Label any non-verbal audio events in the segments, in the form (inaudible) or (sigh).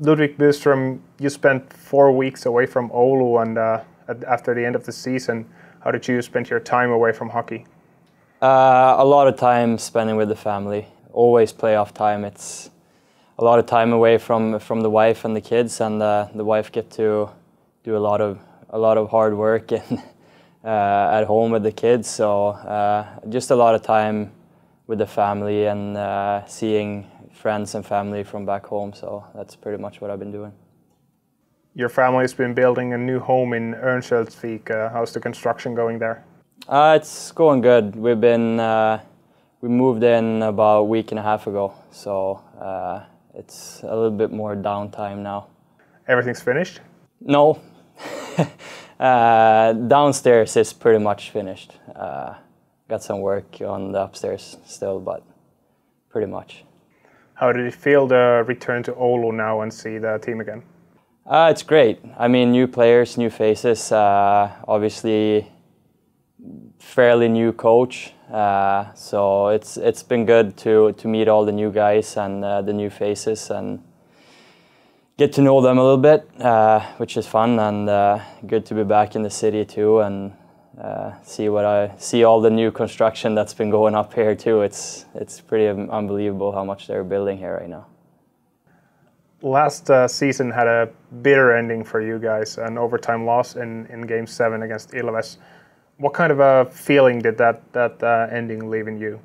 Ludwig Byström, you spent four weeks away from Oulu, and uh, after the end of the season, how did you spend your time away from hockey? Uh, a lot of time spending with the family. Always playoff time. It's a lot of time away from from the wife and the kids, and uh, the wife get to do a lot of a lot of hard work (laughs) and uh, at home with the kids. So uh, just a lot of time with the family and uh, seeing friends and family from back home. So that's pretty much what I've been doing. Your family's been building a new home in Örnsköldsvik. Uh, how's the construction going there? Uh, it's going good. We've been uh, we moved in about a week and a half ago, so uh, it's a little bit more downtime now. Everything's finished? No. (laughs) Uh, downstairs is pretty much finished. Uh, got some work on the upstairs still, but pretty much. How did it feel to return to Oulu now and see the team again? Uh, it's great. I mean, new players, new faces. Uh, obviously, fairly new coach. Uh, so it's it's been good to to meet all the new guys and uh, the new faces and get to know them a little bit, uh, which is fun and uh, good to be back in the city too and uh, see what I see all the new construction that's been going up here too. It's it's pretty unbelievable how much they're building here right now. Last uh, season had a bitter ending for you guys, an overtime loss in, in Game Seven against Ilves. What kind of a feeling did that that uh, ending leave in you?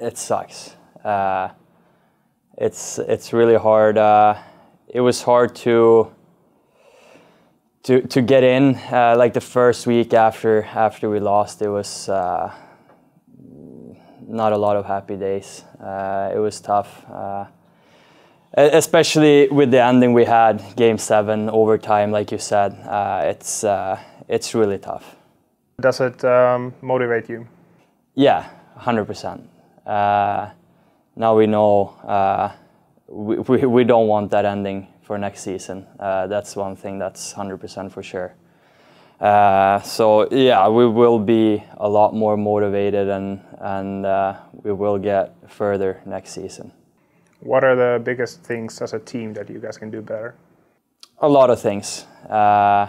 It sucks. Uh, it's it's really hard. Uh, it was hard to to to get in uh, like the first week after after we lost it was uh, not a lot of happy days. Uh, it was tough. Uh, especially with the ending we had game 7 overtime like you said uh, it's uh, it's really tough. Does it um, motivate you? Yeah 100% now we know we, we, we don't want that ending for next season. Uh, that's one thing that's 100% for sure. Uh, so yeah, we will be a lot more motivated and and uh, we will get further next season. What are the biggest things as a team that you guys can do better? A lot of things. Uh,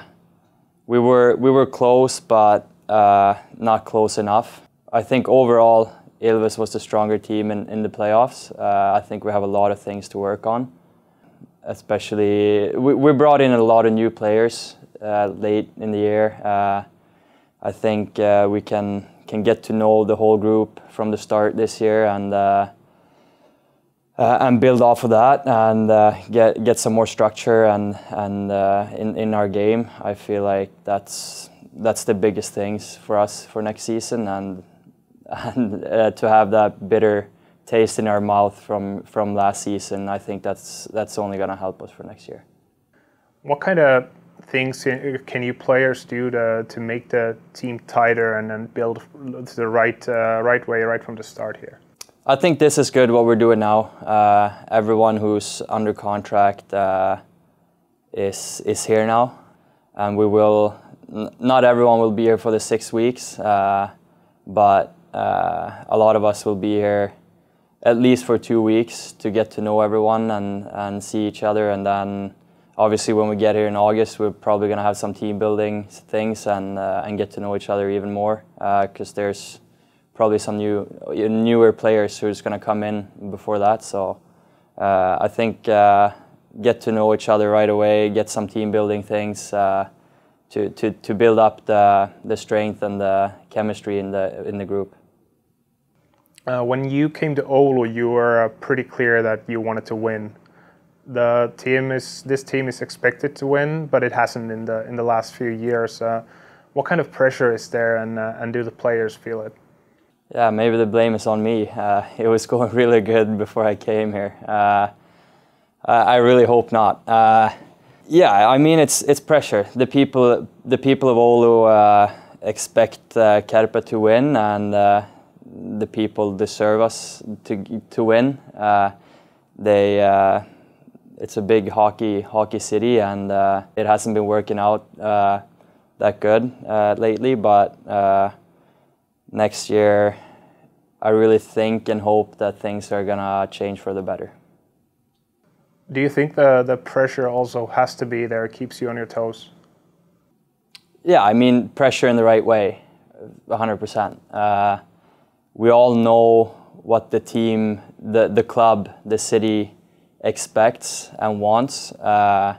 we were we were close, but uh, not close enough. I think overall, Ilves was the stronger team in, in the playoffs. Uh, I think we have a lot of things to work on especially we, we brought in a lot of new players uh, late in the year. Uh, I think uh, we can can get to know the whole group from the start this year and uh, uh, and build off of that and get get some more structure and and in in our game. I feel like that's that's the biggest things for us for next season and (laughs) and to have that bitter taste in our mouth from from last season, I think that's that's only going to help us for next year. What kind of things can you players do to to make the team tighter and then build the right uh, right way right from the start here? I think this is good what we're doing now. Uh, everyone who's under contract uh, is is here now, and we will. Not everyone will be here for the six weeks, uh, but uh, a lot of us will be here at least for two weeks to get to know everyone and, and see each other. And then obviously when we get here in August, we're probably going to have some team building things and, uh, and get to know each other even more because uh, there's probably some new newer players who's going to come in before that. So uh, I think uh, get to know each other right away, get some team building things uh, to, to, to build up the, the strength and the chemistry in the, in the group. Uh, when you came to Oulu, you were uh, pretty clear that you wanted to win. The team is this team is expected to win, but it hasn't in the in the last few years. Uh, what kind of pressure is there, and uh, and do the players feel it? Yeah, maybe the blame is on me. Uh, (laughs) it was going really good before I came here. Uh, I really hope not. yeah, I mean it's it's pressure. The people the people of Oulu expect uh, to win, and the people deserve us to to win. Uh, they uh, it's a big hockey hockey city, and uh, it hasn't been working out uh, that good uh, lately. But uh, next year, I really think and hope that things are gonna change for the better. Do you think the the pressure also has to be there, keeps you on your toes? Yeah, I mean pressure in the right way, 100%. Uh, we all know what the team, the the club, the city expects and wants. Uh,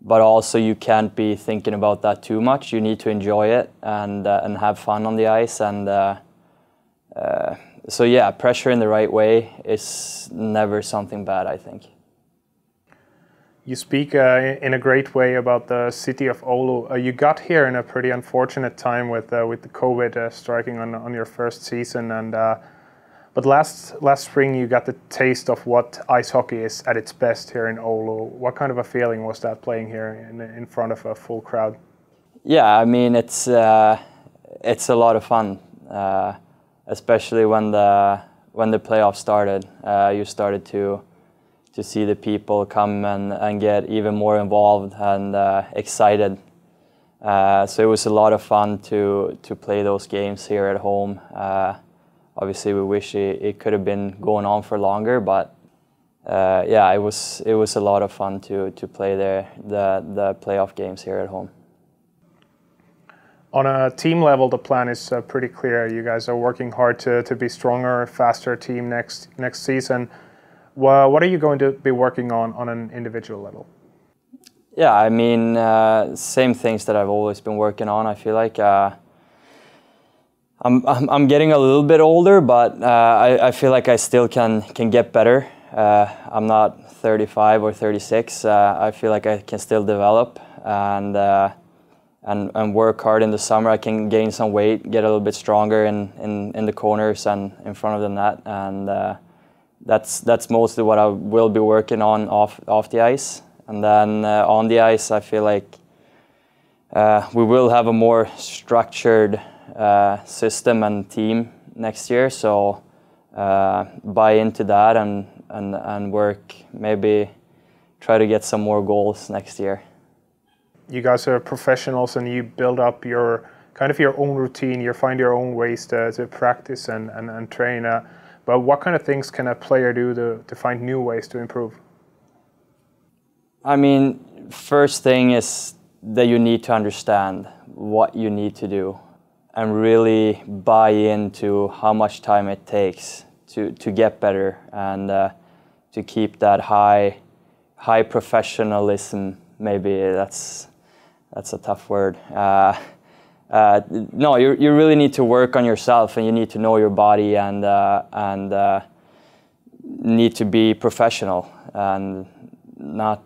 but also you can't be thinking about that too much. You need to enjoy it and uh, and have fun on the ice. And uh, uh, so yeah, pressure in the right way is never something bad. I think. You speak uh, in a great way about the city of Oulu. Uh, you got here in a pretty unfortunate time with uh, with the COVID striking on on your first season and but last last spring, you got the taste of what ice hockey is at its best here in Oulu. What kind of a feeling was that playing here in, in front of a full crowd? Yeah, I mean it's uh, it's a lot of fun, uh, especially when the when the playoffs started. Uh, you started to to see the people come and, and get even more involved and uh, excited. Uh, so it was a lot of fun to to play those games here at home. Uh, obviously we wish it, it could have been going on for longer, but uh, yeah, it was it was a lot of fun to to play the the playoff games here at home. On a team level, the plan is uh, pretty clear. You guys are working hard to, to be stronger, faster team next next season. Well, what are you going to be working on on an individual level? Yeah, I mean, uh, same things that I've always been working on. I feel like uh, I'm, I'm, I'm getting a little bit older, but uh, I, I feel like I still can can get better. Uh, I'm not 35 or 36. Uh, I feel like I can still develop and uh, and and work hard in the summer. I can gain some weight, get a little bit stronger in in, in the corners and in front of the net, and that's that's mostly what I will be working on off off the ice. And then uh, on the ice, I feel like we will have a more structured uh, system and team next year. So uh, buy into that and, and, and work, maybe try to get some more goals next year. You guys are professionals and you build up your kind of your own routine. You find your own ways to, to practice and, and, and train. But what kind of things can a player do to, to find new ways to improve? I mean, first thing is that you need to understand what you need to do and really buy into how much time it takes to, to get better and uh, to keep that high high professionalism. Maybe that's that's a tough word. Uh, uh, no, you, you really need to work on yourself and you need to know your body and uh, and uh, need to be professional and not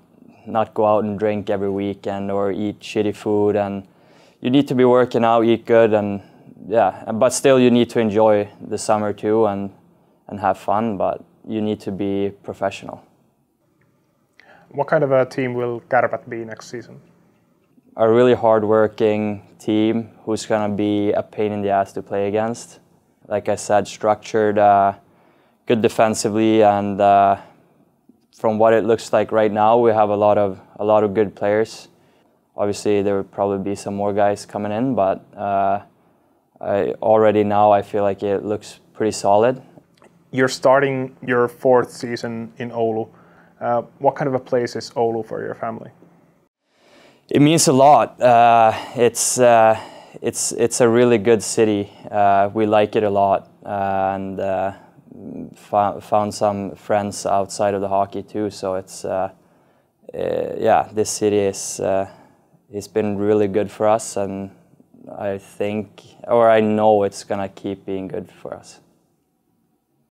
not go out and drink every weekend or eat shitty food and you need to be working out, eat good, and yeah, but still you need to enjoy the summer too and and have fun. But you need to be professional. What kind of a team will Kärpät be next season? A really hardworking team who's gonna be a pain in the ass to play against. Like I said, structured, uh, good defensively, and uh, from what it looks like right now, we have a lot of a lot of good players obviously there would probably be some more guys coming in, but uh, I, already now I feel like it looks pretty solid. You're starting your fourth season in Oulu. Uh, what kind of a place is Oulu for your family? It means a lot. Uh, it's uh, it's it's a really good city. Uh, we like it a lot, and uh, found some friends outside of the hockey too. So it's yeah, this city is it's been really good for us, and I think, or I know it's gonna keep being good for us.